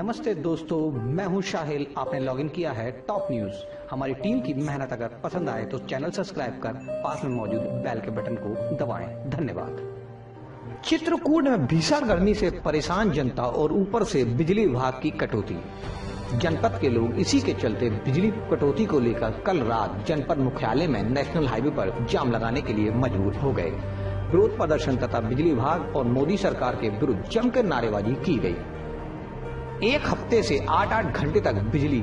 नमस्ते दोस्तों, मैं हूँ शाहिल। आपने लॉगिन किया है टॉप न्यूज़ हमारी टीम की मेहनत अगर पसंद आए तो चैनल सब्सक्राइब कर पास में मौजूद बेल के बटन को दबाएँ। धन्यवाद। चित्रकूट में भीषण गर्मी से परेशान जनता और ऊपर से बिजली विभाग की कटौती। जनपद के लोग इसी के चलते बिजली कटौती को लेकर कल रात जनपद मुख्यालय में नेशनल हाईवे पर जाम लगाने के लिए मजबूर हो गए। विरोध प्रदर्शन तथा बिजली विभाग और मोदी सरकार के विरुद्ध जमकर नारेबाजी की गई। एक हफ़्ते से आठ आठ घंटे तक बिजली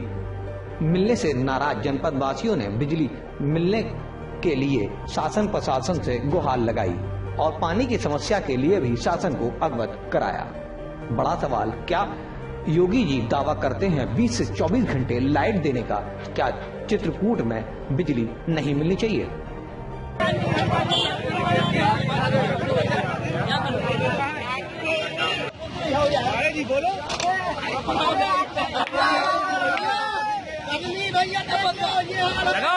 मिलने से नाराज़ जनपद वासियों ने बिजली मिलने के लिए शासन प्रशासन से गुहार लगाई और पानी की समस्या के लिए भी शासन को अवगत कराया। बड़ा सवाल, क्या योगी जी दावा करते हैं 20 से 24 घंटे लाइट देने का क्या चित्रकूट में बिजली नहीं मिलनी चाहिए? ¡Se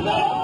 Não!